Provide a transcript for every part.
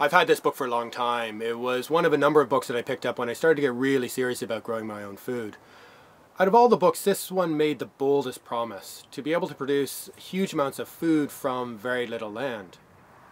I've had this book for a long time. It was one of a number of books that I picked up when I started to get really serious about growing my own food. Out of all the books, this one made the boldest promise, to be able to produce huge amounts of food from very little land.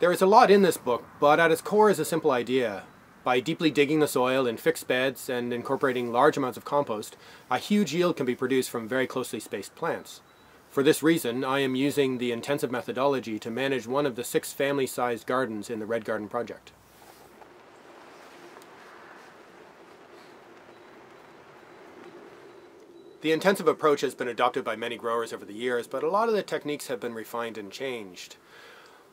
There is a lot in this book, but at its core is a simple idea. By deeply digging the soil in fixed beds and incorporating large amounts of compost, a huge yield can be produced from very closely spaced plants. For this reason, I am using the intensive methodology to manage one of the six family-sized gardens in the Red Garden project. The intensive approach has been adopted by many growers over the years, but a lot of the techniques have been refined and changed.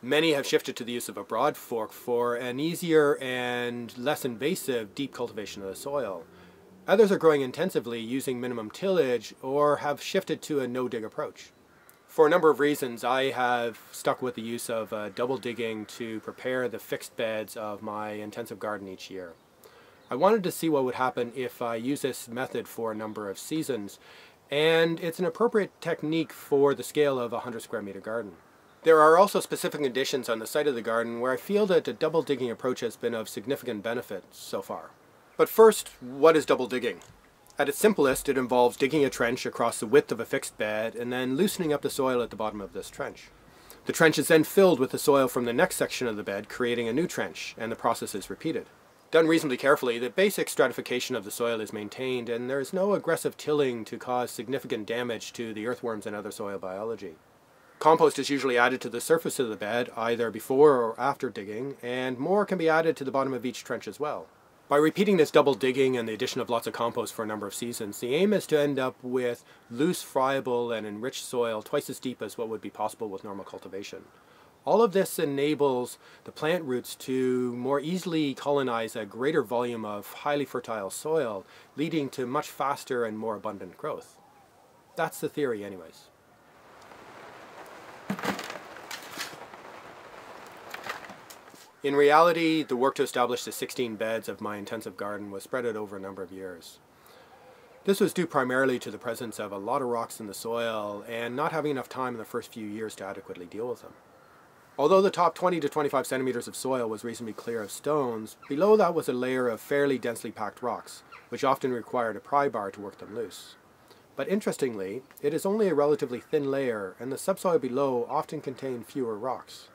Many have shifted to the use of a broad fork for an easier and less invasive deep cultivation of the soil. Others are growing intensively using minimum tillage or have shifted to a no-dig approach. For a number of reasons, I have stuck with the use of uh, double digging to prepare the fixed beds of my intensive garden each year. I wanted to see what would happen if I use this method for a number of seasons, and it's an appropriate technique for the scale of a 100 square meter garden. There are also specific conditions on the site of the garden where I feel that a double digging approach has been of significant benefit so far. But first, what is double digging? At its simplest, it involves digging a trench across the width of a fixed bed and then loosening up the soil at the bottom of this trench. The trench is then filled with the soil from the next section of the bed, creating a new trench, and the process is repeated. Done reasonably carefully, the basic stratification of the soil is maintained and there is no aggressive tilling to cause significant damage to the earthworms and other soil biology. Compost is usually added to the surface of the bed, either before or after digging, and more can be added to the bottom of each trench as well. By repeating this double digging and the addition of lots of compost for a number of seasons, the aim is to end up with loose, friable, and enriched soil twice as deep as what would be possible with normal cultivation. All of this enables the plant roots to more easily colonize a greater volume of highly fertile soil, leading to much faster and more abundant growth. That's the theory anyways. In reality, the work to establish the 16 beds of my intensive garden was spread out over a number of years. This was due primarily to the presence of a lot of rocks in the soil and not having enough time in the first few years to adequately deal with them. Although the top 20 to 25 centimeters of soil was reasonably clear of stones, below that was a layer of fairly densely packed rocks, which often required a pry bar to work them loose. But interestingly, it is only a relatively thin layer, and the subsoil below often contained fewer rocks.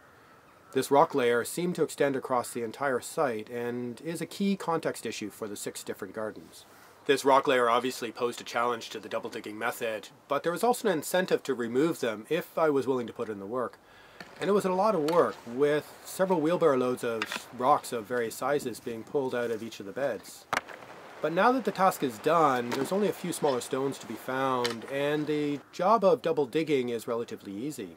This rock layer seemed to extend across the entire site and is a key context issue for the six different gardens. This rock layer obviously posed a challenge to the double digging method, but there was also an incentive to remove them if I was willing to put in the work. And it was a lot of work, with several wheelbarrow loads of rocks of various sizes being pulled out of each of the beds. But now that the task is done, there's only a few smaller stones to be found, and the job of double digging is relatively easy.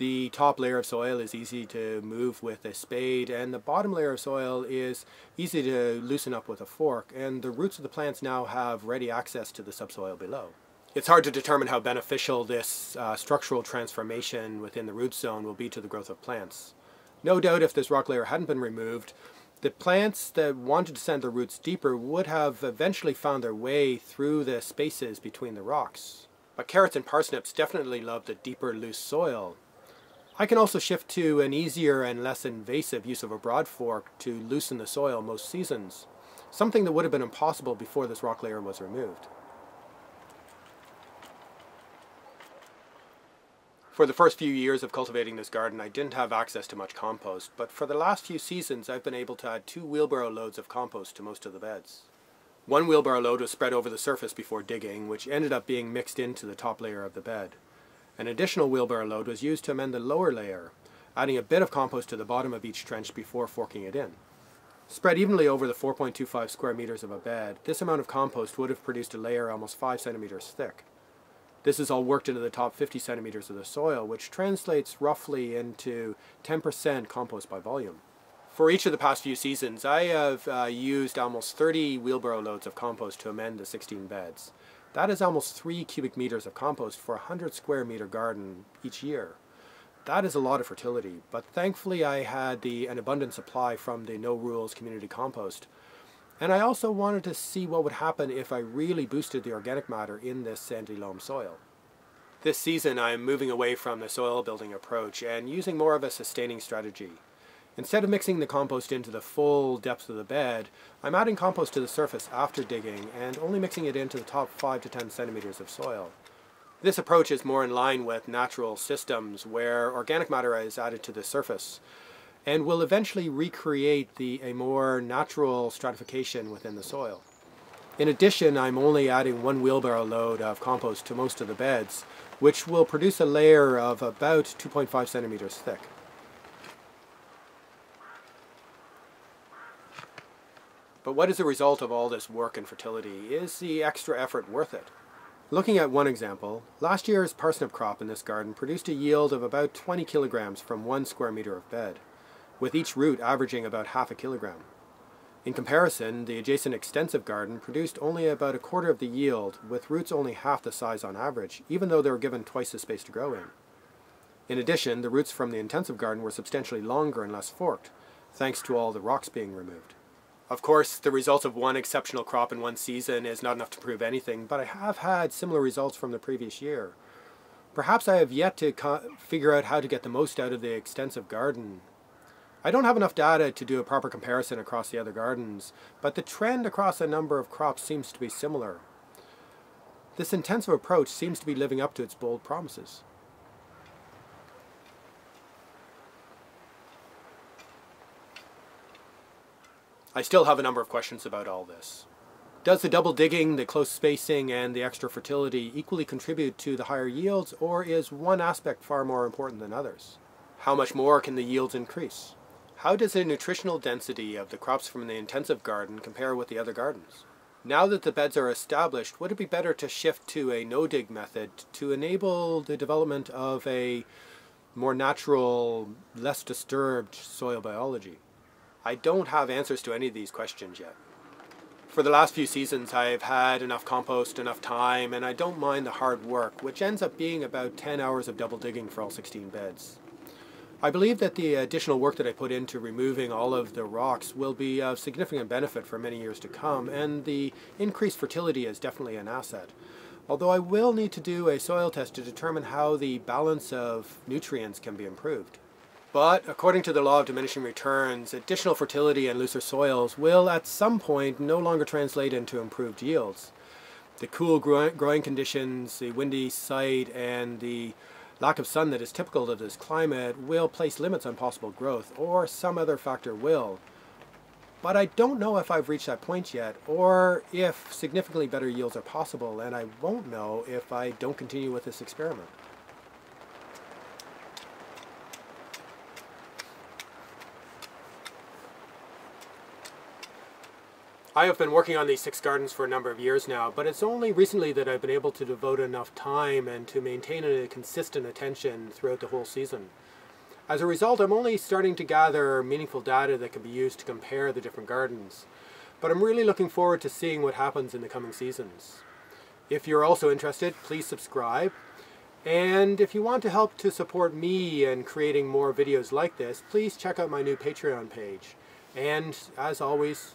The top layer of soil is easy to move with a spade and the bottom layer of soil is easy to loosen up with a fork and the roots of the plants now have ready access to the subsoil below. It's hard to determine how beneficial this uh, structural transformation within the root zone will be to the growth of plants. No doubt if this rock layer hadn't been removed, the plants that wanted to send their roots deeper would have eventually found their way through the spaces between the rocks. But carrots and parsnips definitely love the deeper loose soil I can also shift to an easier and less invasive use of a broad fork to loosen the soil most seasons, something that would have been impossible before this rock layer was removed. For the first few years of cultivating this garden, I didn't have access to much compost, but for the last few seasons I've been able to add two wheelbarrow loads of compost to most of the beds. One wheelbarrow load was spread over the surface before digging, which ended up being mixed into the top layer of the bed. An additional wheelbarrow load was used to amend the lower layer, adding a bit of compost to the bottom of each trench before forking it in. Spread evenly over the 4.25 square meters of a bed, this amount of compost would have produced a layer almost 5 centimeters thick. This is all worked into the top 50 centimeters of the soil, which translates roughly into 10% compost by volume. For each of the past few seasons, I have uh, used almost 30 wheelbarrow loads of compost to amend the 16 beds. That is almost 3 cubic meters of compost for a 100 square meter garden each year. That is a lot of fertility, but thankfully I had the, an abundant supply from the No Rules community compost. And I also wanted to see what would happen if I really boosted the organic matter in this sandy loam soil. This season I am moving away from the soil building approach and using more of a sustaining strategy. Instead of mixing the compost into the full depth of the bed, I'm adding compost to the surface after digging and only mixing it into the top 5 to 10 centimeters of soil. This approach is more in line with natural systems where organic matter is added to the surface and will eventually recreate the, a more natural stratification within the soil. In addition, I'm only adding one wheelbarrow load of compost to most of the beds, which will produce a layer of about 2.5 centimeters thick. But what is the result of all this work and fertility? Is the extra effort worth it? Looking at one example, last year's parsnip crop in this garden produced a yield of about 20 kilograms from one square meter of bed, with each root averaging about half a kilogram. In comparison, the adjacent extensive garden produced only about a quarter of the yield, with roots only half the size on average, even though they were given twice the space to grow in. In addition, the roots from the intensive garden were substantially longer and less forked, thanks to all the rocks being removed. Of course, the result of one exceptional crop in one season is not enough to prove anything, but I have had similar results from the previous year. Perhaps I have yet to figure out how to get the most out of the extensive garden, I don't have enough data to do a proper comparison across the other gardens, but the trend across a number of crops seems to be similar. This intensive approach seems to be living up to its bold promises. I still have a number of questions about all this. Does the double digging, the close spacing, and the extra fertility equally contribute to the higher yields, or is one aspect far more important than others? How much more can the yields increase? How does the nutritional density of the crops from the intensive garden compare with the other gardens? Now that the beds are established, would it be better to shift to a no-dig method to enable the development of a more natural, less disturbed soil biology? I don't have answers to any of these questions yet. For the last few seasons I've had enough compost, enough time, and I don't mind the hard work, which ends up being about 10 hours of double digging for all 16 beds. I believe that the additional work that I put into removing all of the rocks will be of significant benefit for many years to come, and the increased fertility is definitely an asset. Although I will need to do a soil test to determine how the balance of nutrients can be improved. But according to the law of diminishing returns, additional fertility and looser soils will at some point no longer translate into improved yields. The cool growing conditions, the windy site, and the Lack of sun that is typical of this climate will place limits on possible growth, or some other factor will. But I don't know if I've reached that point yet, or if significantly better yields are possible, and I won't know if I don't continue with this experiment. I have been working on these six gardens for a number of years now, but it's only recently that I've been able to devote enough time and to maintain a consistent attention throughout the whole season. As a result, I'm only starting to gather meaningful data that can be used to compare the different gardens. But I'm really looking forward to seeing what happens in the coming seasons. If you're also interested, please subscribe. And if you want to help to support me in creating more videos like this, please check out my new Patreon page. And as always,